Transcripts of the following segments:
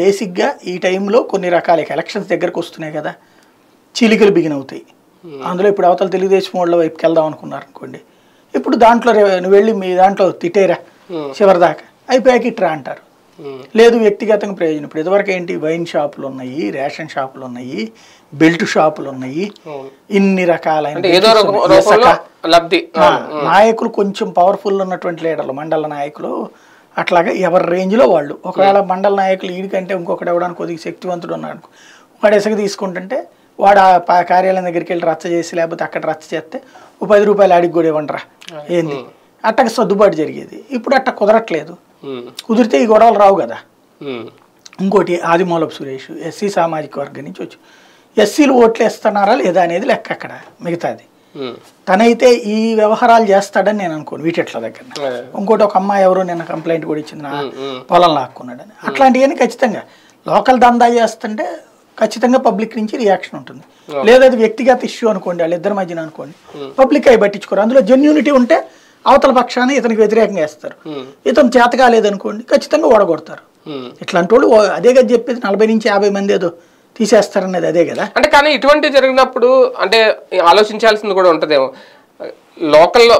బేసిక్గా ఈ టైంలో కొన్ని రకాల ఎలక్షన్స్ దగ్గరకు వస్తున్నాయి కదా చీలికలు బిగిన్ అవుతాయి. అందులో ఇప్పుడు అవతల తెలుగుదేశం వాళ్ళ వైపుకి వెళ్దాం అనుకున్నారు అనుకోండి. ఇప్పుడు దాంట్లో నువ్వు వెళ్ళి మీ దాంట్లో తిట్టేరా చివరిదాకా. అయిపోయాక ఇట్రా అంటారు. లేదు వ్యక్తిగతంగా ప్రయోజనం. ఇప్పుడు ఇదివరకు ఏంటి వైన్ షాపులు ఉన్నాయి రేషన్ షాపులు ఉన్నాయి బెల్ట్ షాపులు ఉన్నాయి. ఇన్ని రకాలైన నాయకులు కొంచెం పవర్ఫుల్ ఉన్నటువంటి లీడర్లు మండల నాయకులు అట్లాగా ఎవరి రేంజ్లో వాళ్ళు. ఒకవేళ మండల నాయకులు వీడికంటే ఇంకొకటి ఇవ్వడానికి కొద్దిగా శక్తివంతుడు ఉన్నాడు. వాడు ఇసుక తీసుకుంటుంటే వాడు ఆ కార్యాలయం దగ్గరికి వెళ్ళి రచ్చ చేసి లేకపోతే అక్కడ రచ్చ చేస్తే ఓ పది రూపాయలు ఆడికి కూడా ఇవ్వండిరా. ఏంది? అట్టకి సర్దుబాటు జరిగేది. ఇప్పుడు అట్ట కుదరట్లేదు. ఉమ్, కుదిరితే ఈ గొడవలు రావు కదా. ఉమ్, ఇంకోటి ఆదిమూలపు సురేష్ ఎస్సీ సామాజిక వర్గం నుంచి వచ్చి ఎస్సీలు ఓట్లు వేస్తున్నారా లేదా అనేది లెక్క అక్కడ మిగతాది. తనైతే ఈ వ్యవహారాలు చేస్తాడని నేను అనుకోను వీటిట్ల దగ్గర. ఇంకోటి ఒక అమ్మాయి ఎవరో నిన్న కంప్లైంట్ కూడా ఇచ్చింది నా. పొలం లాక్కున్నాడని. అట్లాంటివన్నీ ఖచ్చితంగా. లోకల్ దందా చేస్తుంటే ఖచ్చితంగా పబ్లిక్ నుంచి రియాక్షన్ ఉంటుంది. లేదా అది వ్యక్తిగత ఇష్యూ అనుకోండి వాళ్ళిద్దరి మధ్యన అనుకోండి. పబ్లిక్ అవి పట్టించుకోరు. అందులో జెన్యూనిటీ ఉంటే అవతల పక్షాన్ని ఇతనికి వ్యతిరేకంగా వేస్తారు. ఇతను చేత కాలేదనుకోండి ఖచ్చితంగా ఓడగొడతారు. ఇట్లాంటి వాళ్ళు అదే కదా చెప్పేది నలభై నుంచి యాభై మంది ఏదో తీసేస్తారనేది అదే కదా? అంటే కానీ ఇటువంటి జరిగినప్పుడు అంటే ఆలోచించాల్సింది కూడా ఉంటుందేమో. లోకల్లో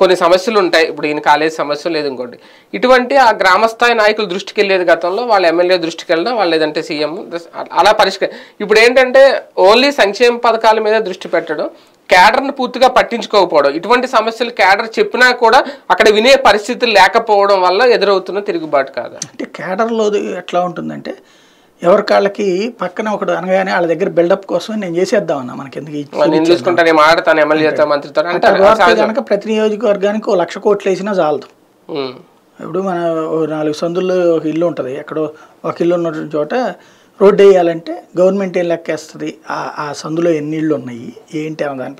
కొన్ని సమస్యలు ఉంటాయి. ఇప్పుడు ఈయన కాలేజ్ సమస్య లేదు ఇంకోటి. ఇటువంటి ఆ గ్రామస్థాయి నాయకుల దృష్టికి వెళ్ళేది గతంలో వాళ్ళ ఎమ్మెల్యే దృష్టికి వెళ్ళినా వాళ్ళు లేదంటే సీఎం అలా పరిష్కరి ఇప్పుడు ఏంటంటే ఓన్లీ సంక్షేమ పథకాల మీద దృష్టి పెట్టడం క్యాడర్ని పూర్తిగా పట్టించుకోకపోవడం ఇటువంటి సమస్యలు క్యాడర్ చెప్పినా కూడా అక్కడ వినే పరిస్థితులు లేకపోవడం వల్ల ఎదురవుతున్న తిరుగుబాటు కాదా? అంటే కేడర్లో ఎట్లా ఉంటుందంటే ఎవరి కాళ్ళకి పక్కన ఒకడు అనగానే వాళ్ళ దగ్గర బిల్డప్ కోసం నేను చేసేద్దాం అన్నా మనకి ఎందుకు చూసుకుంటాను మంత్రితో కనుక ప్రతి నియోజకవర్గానికి ఓ లక్ష కోట్లు వేసినా చాలదు. ఇప్పుడు మన ఓ నాలుగు సందుల్లో ఒక ఇల్లు ఉంటుంది ఎక్కడో ఒక ఇల్లు ఉన్న చోట రోడ్డు వేయాలంటే గవర్నమెంట్ ఏం లెక్కేస్తుంది? ఆ ఆ సందులో ఎన్ని ఇళ్ళు ఉన్నాయి? ఏంటి అన్న దాని